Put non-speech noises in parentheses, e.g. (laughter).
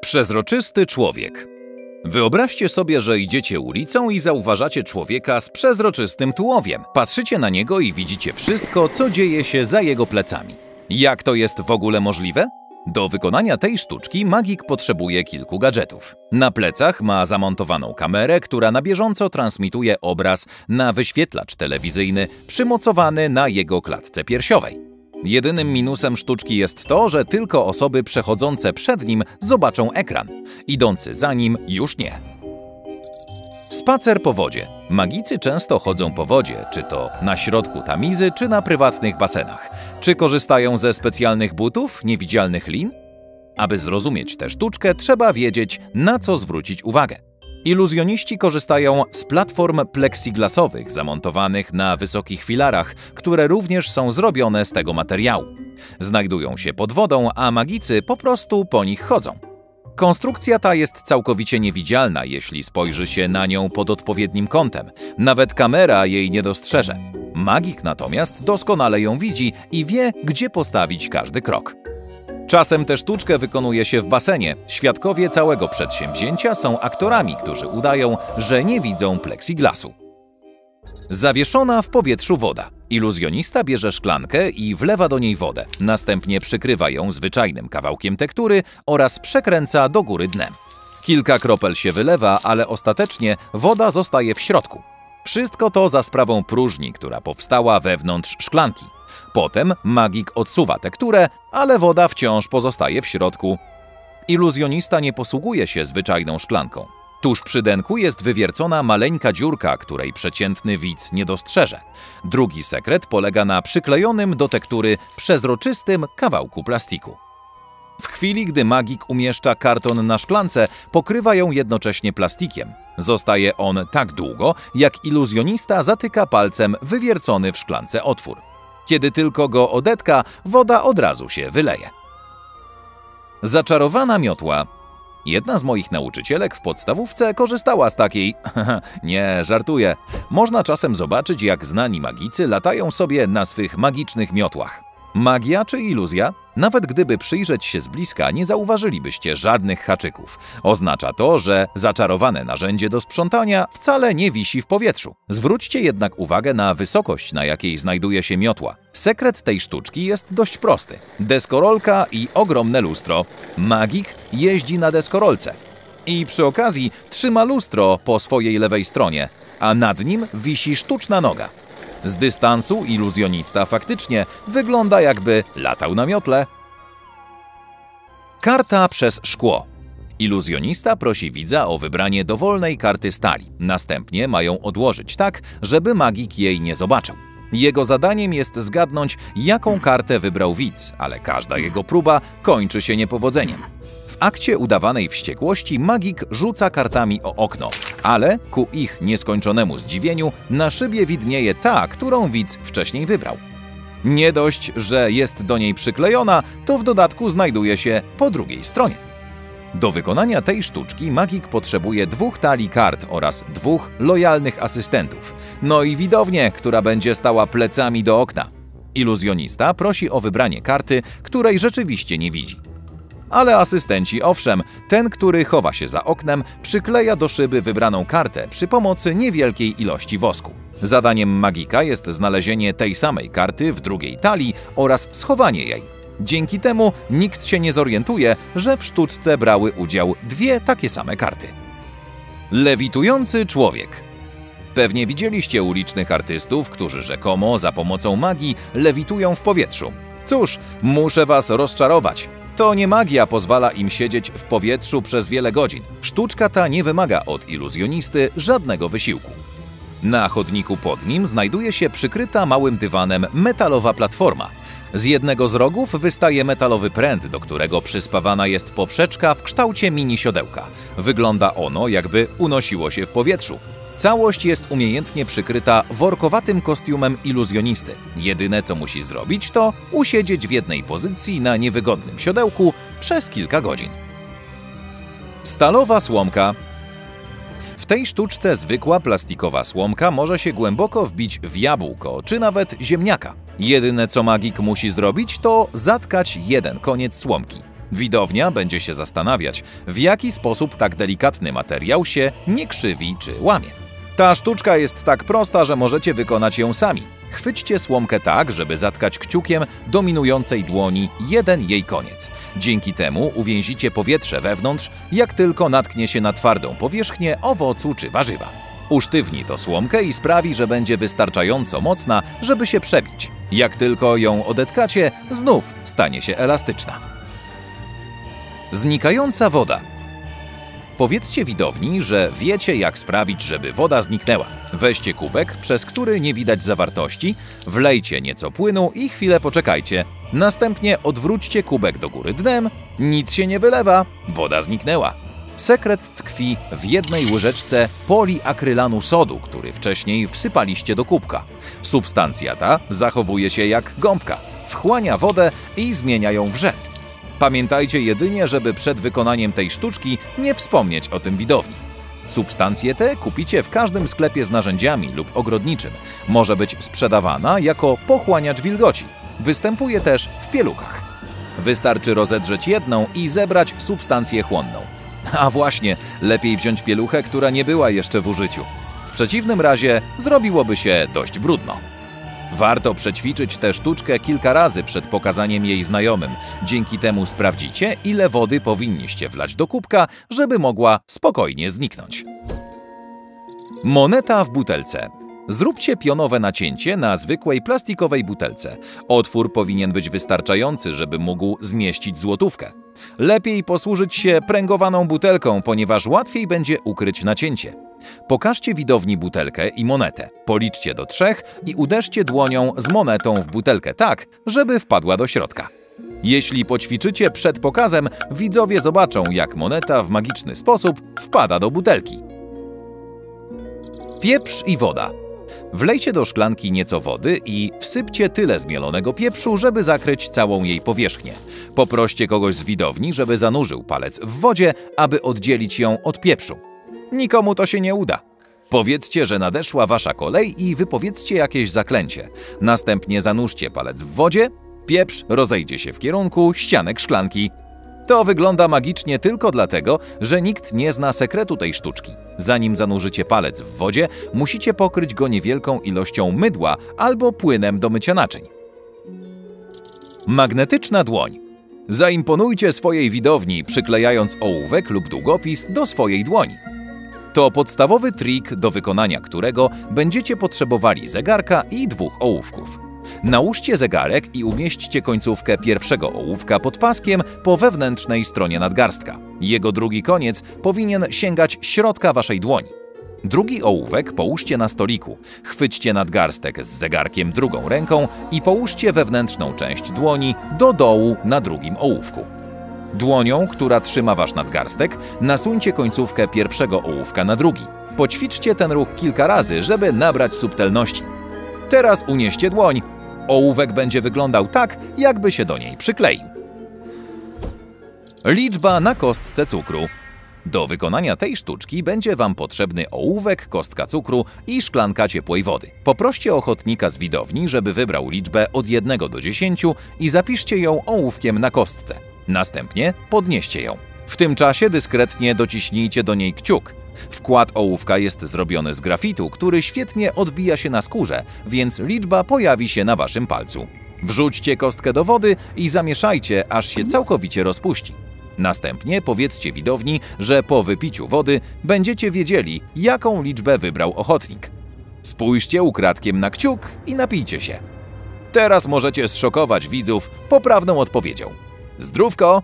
Przezroczysty człowiek. Wyobraźcie sobie, że idziecie ulicą i zauważacie człowieka z przezroczystym tułowiem. Patrzycie na niego i widzicie wszystko, co dzieje się za jego plecami. Jak to jest w ogóle możliwe? Do wykonania tej sztuczki magik potrzebuje kilku gadżetów. Na plecach ma zamontowaną kamerę, która na bieżąco transmituje obraz na wyświetlacz telewizyjny przymocowany na jego klatce piersiowej. Jedynym minusem sztuczki jest to, że tylko osoby przechodzące przed nim zobaczą ekran, idący za nim już nie. Spacer po wodzie. Magicy często chodzą po wodzie, czy to na środku tamizy, czy na prywatnych basenach. Czy korzystają ze specjalnych butów, niewidzialnych lin? Aby zrozumieć tę sztuczkę, trzeba wiedzieć, na co zwrócić uwagę. Iluzjoniści korzystają z platform plexiglasowych zamontowanych na wysokich filarach, które również są zrobione z tego materiału. Znajdują się pod wodą, a magicy po prostu po nich chodzą. Konstrukcja ta jest całkowicie niewidzialna, jeśli spojrzy się na nią pod odpowiednim kątem. Nawet kamera jej nie dostrzeże. Magik natomiast doskonale ją widzi i wie, gdzie postawić każdy krok. Czasem tę sztuczkę wykonuje się w basenie. Świadkowie całego przedsięwzięcia są aktorami, którzy udają, że nie widzą plexiglasu. Zawieszona w powietrzu woda. Iluzjonista bierze szklankę i wlewa do niej wodę. Następnie przykrywa ją zwyczajnym kawałkiem tektury oraz przekręca do góry dnem. Kilka kropel się wylewa, ale ostatecznie woda zostaje w środku. Wszystko to za sprawą próżni, która powstała wewnątrz szklanki. Potem magik odsuwa tekturę, ale woda wciąż pozostaje w środku. Iluzjonista nie posługuje się zwyczajną szklanką. Tuż przy denku jest wywiercona maleńka dziurka, której przeciętny widz nie dostrzeże. Drugi sekret polega na przyklejonym do tektury przezroczystym kawałku plastiku. W chwili, gdy magik umieszcza karton na szklance, pokrywa ją jednocześnie plastikiem. Zostaje on tak długo, jak iluzjonista zatyka palcem wywiercony w szklance otwór. Kiedy tylko go odetka, woda od razu się wyleje. Zaczarowana miotła. Jedna z moich nauczycielek w podstawówce korzystała z takiej. (laughs) nie, żartuję. Można czasem zobaczyć, jak znani magicy latają sobie na swych magicznych miotłach. Magia czy iluzja? Nawet gdyby przyjrzeć się z bliska, nie zauważylibyście żadnych haczyków. Oznacza to, że zaczarowane narzędzie do sprzątania wcale nie wisi w powietrzu. Zwróćcie jednak uwagę na wysokość, na jakiej znajduje się miotła. Sekret tej sztuczki jest dość prosty. Deskorolka i ogromne lustro. Magik jeździ na deskorolce. I przy okazji trzyma lustro po swojej lewej stronie, a nad nim wisi sztuczna noga. Z dystansu iluzjonista faktycznie wygląda jakby latał na miotle. Karta przez szkło. Iluzjonista prosi widza o wybranie dowolnej karty stali. Następnie mają odłożyć tak, żeby magik jej nie zobaczył. Jego zadaniem jest zgadnąć, jaką kartę wybrał widz, ale każda jego próba kończy się niepowodzeniem akcie udawanej wściekłości magik rzuca kartami o okno, ale ku ich nieskończonemu zdziwieniu na szybie widnieje ta, którą widz wcześniej wybrał. Nie dość, że jest do niej przyklejona, to w dodatku znajduje się po drugiej stronie. Do wykonania tej sztuczki magik potrzebuje dwóch talii kart oraz dwóch lojalnych asystentów, no i widownię, która będzie stała plecami do okna. Iluzjonista prosi o wybranie karty, której rzeczywiście nie widzi. Ale asystenci, owszem, ten, który chowa się za oknem, przykleja do szyby wybraną kartę przy pomocy niewielkiej ilości wosku. Zadaniem magika jest znalezienie tej samej karty w drugiej talii oraz schowanie jej. Dzięki temu nikt się nie zorientuje, że w sztuczce brały udział dwie takie same karty. Lewitujący człowiek. Pewnie widzieliście ulicznych artystów, którzy rzekomo za pomocą magii lewitują w powietrzu. Cóż, muszę was rozczarować. To nie magia pozwala im siedzieć w powietrzu przez wiele godzin. Sztuczka ta nie wymaga od iluzjonisty żadnego wysiłku. Na chodniku pod nim znajduje się przykryta małym dywanem metalowa platforma. Z jednego z rogów wystaje metalowy pręt, do którego przyspawana jest poprzeczka w kształcie mini siodełka. Wygląda ono, jakby unosiło się w powietrzu. Całość jest umiejętnie przykryta workowatym kostiumem iluzjonisty. Jedyne co musi zrobić to usiedzieć w jednej pozycji na niewygodnym siodełku przez kilka godzin. Stalowa słomka w tej sztuczce zwykła plastikowa słomka może się głęboko wbić w jabłko czy nawet ziemniaka. Jedyne co magik musi zrobić to zatkać jeden koniec słomki. Widownia będzie się zastanawiać, w jaki sposób tak delikatny materiał się nie krzywi czy łamie. Ta sztuczka jest tak prosta, że możecie wykonać ją sami. Chwyćcie słomkę tak, żeby zatkać kciukiem dominującej dłoni jeden jej koniec. Dzięki temu uwięzicie powietrze wewnątrz, jak tylko natknie się na twardą powierzchnię owocu czy warzywa. Usztywni to słomkę i sprawi, że będzie wystarczająco mocna, żeby się przebić. Jak tylko ją odetkacie, znów stanie się elastyczna. Znikająca woda. Powiedzcie widowni, że wiecie, jak sprawić, żeby woda zniknęła. Weźcie kubek, przez który nie widać zawartości, wlejcie nieco płynu i chwilę poczekajcie. Następnie odwróćcie kubek do góry dnem, nic się nie wylewa, woda zniknęła. Sekret tkwi w jednej łyżeczce poliakrylanu sodu, który wcześniej wsypaliście do kubka. Substancja ta zachowuje się jak gąbka, wchłania wodę i zmienia ją w żel. Pamiętajcie jedynie, żeby przed wykonaniem tej sztuczki nie wspomnieć o tym widowni. Substancję tę kupicie w każdym sklepie z narzędziami lub ogrodniczym. Może być sprzedawana jako pochłaniacz wilgoci. Występuje też w pieluchach. Wystarczy rozedrzeć jedną i zebrać substancję chłonną. A właśnie, lepiej wziąć pieluchę, która nie była jeszcze w użyciu. W przeciwnym razie zrobiłoby się dość brudno. Warto przećwiczyć tę sztuczkę kilka razy przed pokazaniem jej znajomym. Dzięki temu sprawdzicie, ile wody powinniście wlać do kubka, żeby mogła spokojnie zniknąć. Moneta w butelce. Zróbcie pionowe nacięcie na zwykłej plastikowej butelce. Otwór powinien być wystarczający, żeby mógł zmieścić złotówkę. Lepiej posłużyć się pręgowaną butelką, ponieważ łatwiej będzie ukryć nacięcie. Pokażcie widowni butelkę i monetę. Policzcie do trzech i uderzcie dłonią z monetą w butelkę tak, żeby wpadła do środka. Jeśli poćwiczycie przed pokazem, widzowie zobaczą, jak moneta w magiczny sposób wpada do butelki. Pieprz i woda. Wlejcie do szklanki nieco wody i wsypcie tyle zmielonego pieprzu, żeby zakryć całą jej powierzchnię. Poproście kogoś z widowni, żeby zanurzył palec w wodzie, aby oddzielić ją od pieprzu. Nikomu to się nie uda. Powiedzcie, że nadeszła wasza kolej i wypowiedzcie jakieś zaklęcie. Następnie zanurzcie palec w wodzie, pieprz rozejdzie się w kierunku ścianek szklanki. To wygląda magicznie tylko dlatego, że nikt nie zna sekretu tej sztuczki. Zanim zanurzycie palec w wodzie, musicie pokryć go niewielką ilością mydła albo płynem do mycia naczyń. Magnetyczna dłoń. Zaimponujcie swojej widowni, przyklejając ołówek lub długopis do swojej dłoni. To podstawowy trik, do wykonania którego będziecie potrzebowali zegarka i dwóch ołówków. Nałóżcie zegarek i umieśćcie końcówkę pierwszego ołówka pod paskiem po wewnętrznej stronie nadgarstka. Jego drugi koniec powinien sięgać środka waszej dłoni. Drugi ołówek połóżcie na stoliku, chwyćcie nadgarstek z zegarkiem drugą ręką i połóżcie wewnętrzną część dłoni do dołu na drugim ołówku. Dłonią, która trzyma wasz nadgarstek, nasuńcie końcówkę pierwszego ołówka na drugi. Poćwiczcie ten ruch kilka razy, żeby nabrać subtelności. Teraz unieście dłoń. Ołówek będzie wyglądał tak, jakby się do niej przykleił. Liczba na kostce cukru. Do wykonania tej sztuczki będzie Wam potrzebny ołówek, kostka cukru i szklanka ciepłej wody. Poproście ochotnika z widowni, żeby wybrał liczbę od 1 do 10 i zapiszcie ją ołówkiem na kostce. Następnie podnieście ją. W tym czasie dyskretnie dociśnijcie do niej kciuk. Wkład ołówka jest zrobiony z grafitu, który świetnie odbija się na skórze, więc liczba pojawi się na waszym palcu. Wrzućcie kostkę do wody i zamieszajcie, aż się całkowicie rozpuści. Następnie powiedzcie widowni, że po wypiciu wody będziecie wiedzieli, jaką liczbę wybrał ochotnik. Spójrzcie ukradkiem na kciuk i napijcie się. Teraz możecie zszokować widzów poprawną odpowiedzią. Zdrówko!